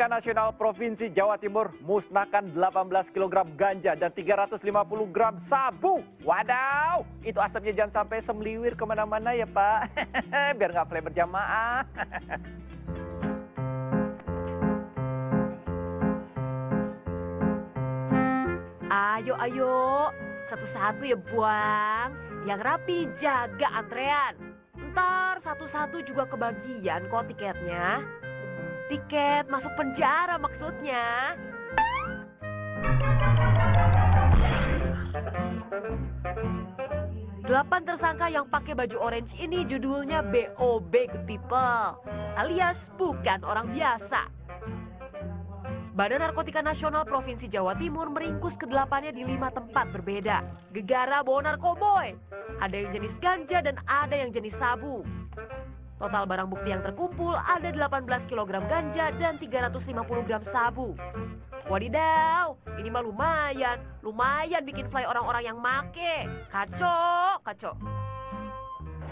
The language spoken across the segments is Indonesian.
Narkotika Nasional Provinsi Jawa Timur musnahkan 18 kg ganja dan 350 gram sabu. Wadaw, itu asapnya jangan sampai semeliwir ke mana-mana ya Pak. Biar nggak play berjamaah. Ayo, ayo. Satu-satu ya, Buang. Yang rapi jaga antrean. Ntar satu-satu juga kebagian kok tiketnya. Tiket masuk penjara maksudnya. Delapan tersangka yang pakai baju orange ini judulnya BOB Good People, alias bukan orang biasa. Badan Narkotika Nasional Provinsi Jawa Timur meringkus kedelapannya di lima tempat berbeda. Gegara bawa narkoboy. Ada yang jenis ganja dan ada yang jenis sabu. Total barang bukti yang terkumpul ada 18 kg ganja dan 350 gram sabu. Wadidaw, ini mah lumayan. Lumayan bikin fly orang-orang yang make. Kacau, kacau.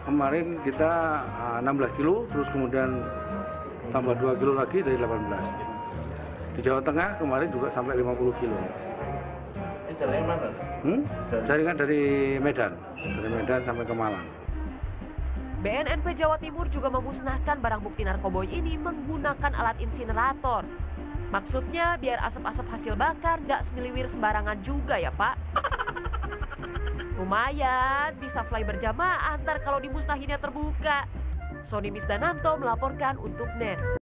Kemarin kita ah, 16 kilo, terus kemudian tambah 2 kilo lagi dari 18. Di Jawa Tengah kemarin juga sampai 50 kilo. Ini jalannya mana? Hmm? Jaringan dari Medan, dari Medan sampai ke Malang. BNNP Jawa Timur juga memusnahkan barang bukti narkoboy ini menggunakan alat insinerator. Maksudnya biar asap-asap hasil bakar nggak semiliwir sembarangan juga ya Pak. Lumayan, bisa fly berjamaah antar kalau dimusnahinnya terbuka. Sony Misdananto melaporkan untuk NET.